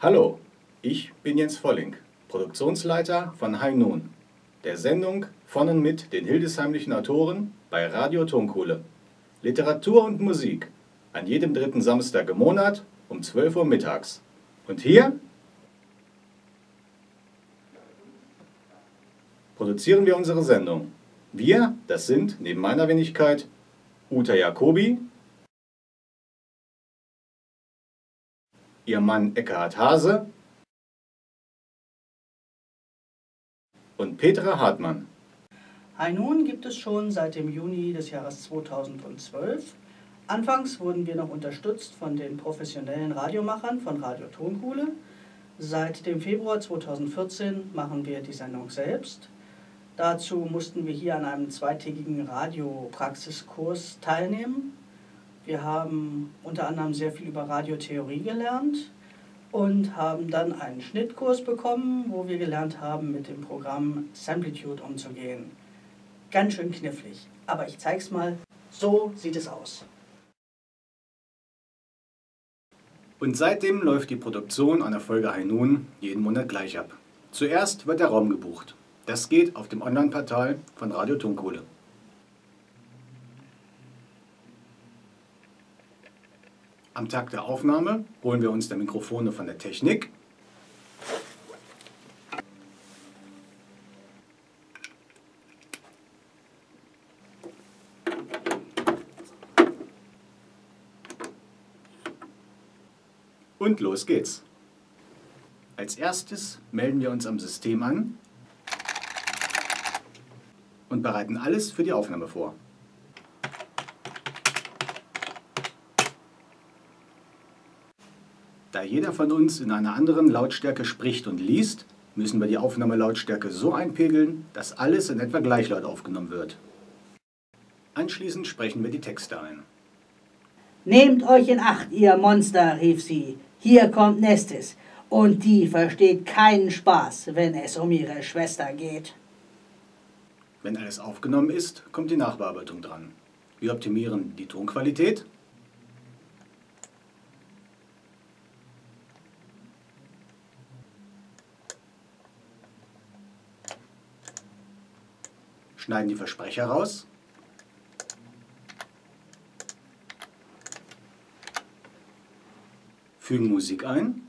Hallo, ich bin Jens Volling, Produktionsleiter von High Noon, der Sendung von und mit den hildesheimlichen Autoren bei Radio Tonkohle. Literatur und Musik an jedem dritten Samstag im Monat um 12 Uhr mittags. Und hier produzieren wir unsere Sendung. Wir, das sind neben meiner Wenigkeit Uta Jacobi, ihr Mann Eckhard Hase und Petra Hartmann. Hainun gibt es schon seit dem Juni des Jahres 2012. Anfangs wurden wir noch unterstützt von den professionellen Radiomachern von Radio Tonkuhle. Seit dem Februar 2014 machen wir die Sendung selbst. Dazu mussten wir hier an einem zweitägigen Radiopraxiskurs teilnehmen. Wir haben unter anderem sehr viel über Radiotheorie gelernt und haben dann einen Schnittkurs bekommen, wo wir gelernt haben, mit dem Programm Samplitude umzugehen. Ganz schön knifflig, aber ich zeig's mal. So sieht es aus. Und seitdem läuft die Produktion einer Folge High Noon jeden Monat gleich ab. Zuerst wird der Raum gebucht. Das geht auf dem Online-Portal von Radio Tonkohle. Am Tag der Aufnahme holen wir uns der Mikrofone von der Technik. Und los geht's. Als erstes melden wir uns am System an und bereiten alles für die Aufnahme vor. Da jeder von uns in einer anderen Lautstärke spricht und liest, müssen wir die Aufnahmelautstärke so einpegeln, dass alles in etwa gleich laut aufgenommen wird. Anschließend sprechen wir die Texte ein. Nehmt euch in Acht, ihr Monster, rief sie. Hier kommt Nestis. Und die versteht keinen Spaß, wenn es um ihre Schwester geht. Wenn alles aufgenommen ist, kommt die Nachbearbeitung dran. Wir optimieren die Tonqualität, schneiden die Versprecher raus, fügen Musik ein,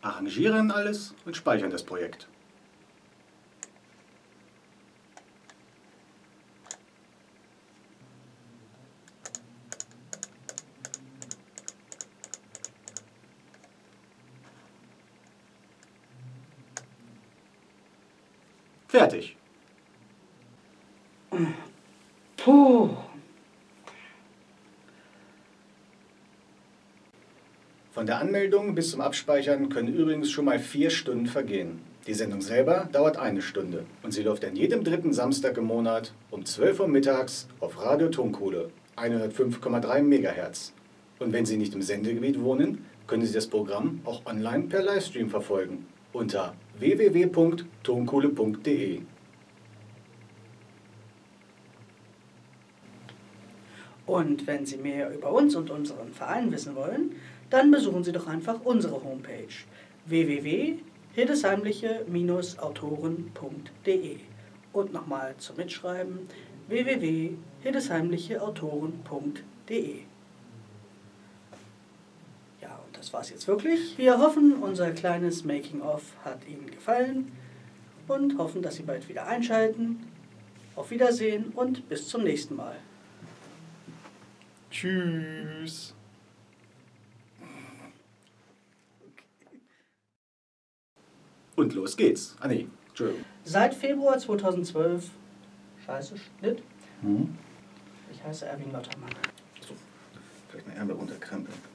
arrangieren alles und speichern das Projekt. Fertig. Puh. Von der Anmeldung bis zum Abspeichern können übrigens schon mal vier Stunden vergehen. Die Sendung selber dauert eine Stunde und sie läuft an jedem dritten Samstag im Monat um 12 Uhr mittags auf Radio Tonkohle 105,3 MHz. Und wenn Sie nicht im Sendegebiet wohnen, können Sie das Programm auch online per Livestream verfolgen unter www.tonkohle.de. Und wenn Sie mehr über uns und unseren Verein wissen wollen, dann besuchen Sie doch einfach unsere Homepage www.hildesheimliche-autoren.de und nochmal zum Mitschreiben www.hildesheimlicheautoren.de. Das war's jetzt wirklich. Wir hoffen, unser kleines Making-of hat Ihnen gefallen und hoffen, dass Sie bald wieder einschalten. Auf Wiedersehen und bis zum nächsten Mal. Tschüss. Und los geht's. Ah nee, Entschuldigung. Seit Februar 2012, scheiße, Schnitt, Hm? ich heiße Erwin Lottermann. So, vielleicht eine Ärmel runterkrempeln.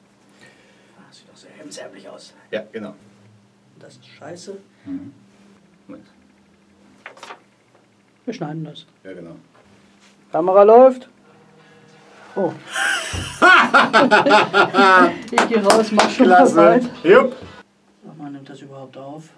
Ah, sieht doch sehr hemsärmlich aus. Ja, genau. Das ist scheiße. Mhm. Moment. Wir schneiden das. Ja, genau. Kamera läuft. Oh. ich gehe raus, mach schon Klasse. Jupp. Sag mal, nimmt das überhaupt auf?